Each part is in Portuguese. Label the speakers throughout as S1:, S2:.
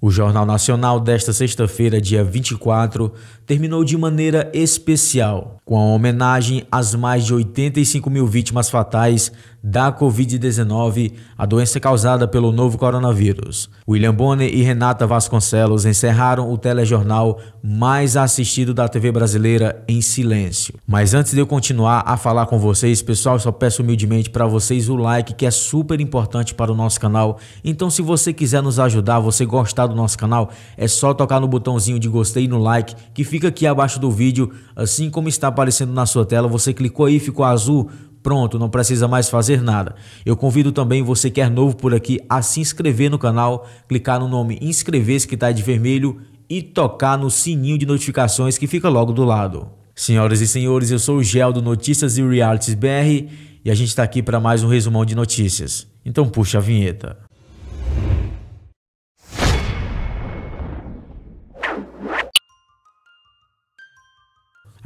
S1: O Jornal Nacional desta sexta-feira, dia 24, terminou de maneira especial, com a homenagem às mais de 85 mil vítimas fatais da Covid-19, a doença causada pelo novo coronavírus. William Bonner e Renata Vasconcelos encerraram o telejornal mais assistido da TV brasileira em silêncio. Mas antes de eu continuar a falar com vocês, pessoal, só peço humildemente para vocês o like, que é super importante para o nosso canal. Então, se você quiser nos ajudar, você gostar do nosso canal, é só tocar no botãozinho de gostei e no like, que fica aqui abaixo do vídeo, assim como está aparecendo na sua tela. Você clicou aí, ficou azul, Pronto, não precisa mais fazer nada. Eu convido também você que é novo por aqui a se inscrever no canal, clicar no nome inscrever-se que está de vermelho e tocar no sininho de notificações que fica logo do lado. Senhoras e senhores, eu sou o Gel do Notícias e Realities BR e a gente está aqui para mais um resumão de notícias. Então puxa a vinheta.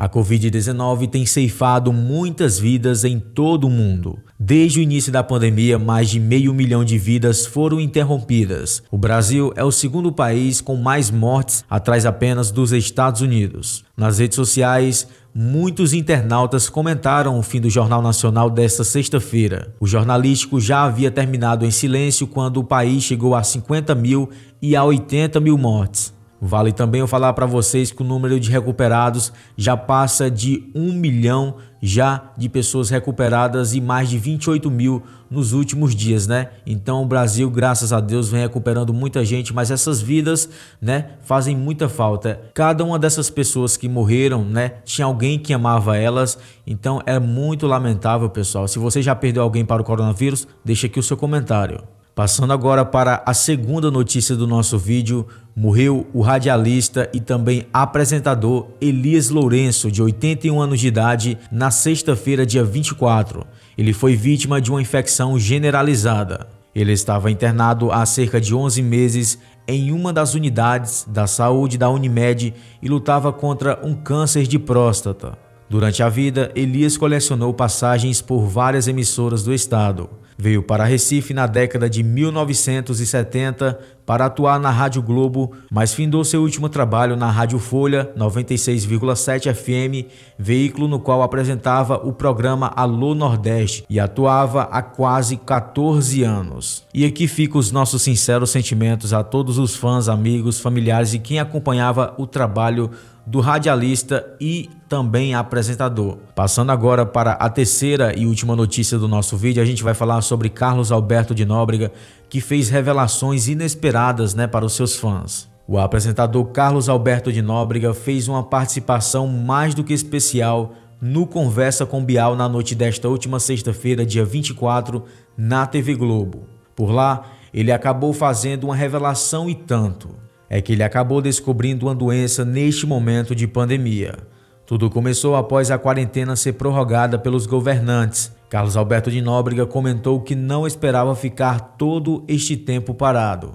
S1: A Covid-19 tem ceifado muitas vidas em todo o mundo. Desde o início da pandemia, mais de meio milhão de vidas foram interrompidas. O Brasil é o segundo país com mais mortes, atrás apenas dos Estados Unidos. Nas redes sociais, muitos internautas comentaram o fim do Jornal Nacional desta sexta-feira. O jornalístico já havia terminado em silêncio quando o país chegou a 50 mil e a 80 mil mortes. Vale também eu falar para vocês que o número de recuperados já passa de 1 milhão já de pessoas recuperadas e mais de 28 mil nos últimos dias, né? Então o Brasil, graças a Deus, vem recuperando muita gente, mas essas vidas, né, fazem muita falta. Cada uma dessas pessoas que morreram, né, tinha alguém que amava elas, então é muito lamentável, pessoal. Se você já perdeu alguém para o coronavírus, deixa aqui o seu comentário. Passando agora para a segunda notícia do nosso vídeo, morreu o radialista e também apresentador Elias Lourenço, de 81 anos de idade, na sexta-feira, dia 24. Ele foi vítima de uma infecção generalizada. Ele estava internado há cerca de 11 meses em uma das unidades da saúde da Unimed e lutava contra um câncer de próstata. Durante a vida, Elias colecionou passagens por várias emissoras do estado. Veio para Recife na década de 1970 para atuar na Rádio Globo, mas findou seu último trabalho na Rádio Folha 96,7 FM, veículo no qual apresentava o programa Alô Nordeste e atuava há quase 14 anos. E aqui ficam os nossos sinceros sentimentos a todos os fãs, amigos, familiares e quem acompanhava o trabalho do radialista e também apresentador. Passando agora para a terceira e última notícia do nosso vídeo, a gente vai falar sobre Carlos Alberto de Nóbrega, que fez revelações inesperadas né, para os seus fãs. O apresentador Carlos Alberto de Nóbrega fez uma participação mais do que especial no Conversa com Bial na noite desta última sexta-feira, dia 24, na TV Globo. Por lá, ele acabou fazendo uma revelação e tanto é que ele acabou descobrindo uma doença neste momento de pandemia. Tudo começou após a quarentena ser prorrogada pelos governantes. Carlos Alberto de Nóbrega comentou que não esperava ficar todo este tempo parado.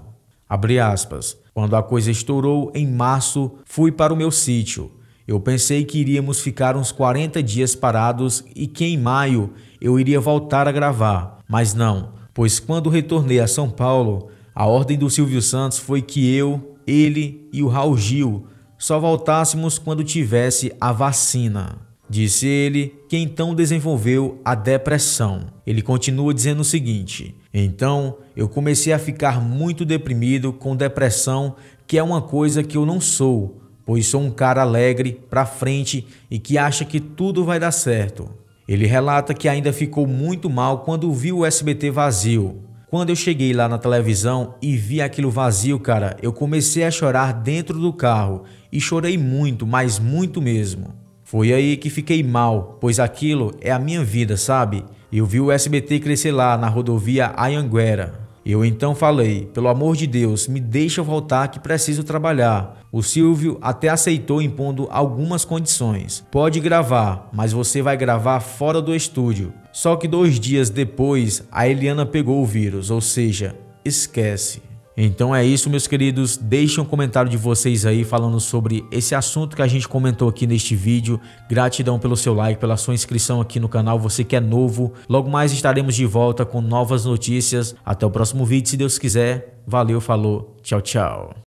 S1: Quando a coisa estourou em março, fui para o meu sítio. Eu pensei que iríamos ficar uns 40 dias parados e que em maio eu iria voltar a gravar. Mas não, pois quando retornei a São Paulo, a ordem do Silvio Santos foi que eu, ele e o Raul Gil só voltássemos quando tivesse a vacina. Disse ele que então desenvolveu a depressão. Ele continua dizendo o seguinte: Então eu comecei a ficar muito deprimido com depressão, que é uma coisa que eu não sou, pois sou um cara alegre, para frente e que acha que tudo vai dar certo. Ele relata que ainda ficou muito mal quando viu o SBT vazio. Quando eu cheguei lá na televisão e vi aquilo vazio, cara, eu comecei a chorar dentro do carro e chorei muito, mas muito mesmo. Foi aí que fiquei mal, pois aquilo é a minha vida, sabe? Eu vi o SBT crescer lá na rodovia Ayanguera. Eu então falei: pelo amor de Deus, me deixa voltar que preciso trabalhar. O Silvio até aceitou impondo algumas condições. Pode gravar, mas você vai gravar fora do estúdio. Só que dois dias depois, a Eliana pegou o vírus, ou seja, esquece. Então é isso, meus queridos. Deixem um comentário de vocês aí falando sobre esse assunto que a gente comentou aqui neste vídeo. Gratidão pelo seu like, pela sua inscrição aqui no canal. Você que é novo, logo mais estaremos de volta com novas notícias. Até o próximo vídeo, se Deus quiser. Valeu, falou, tchau, tchau.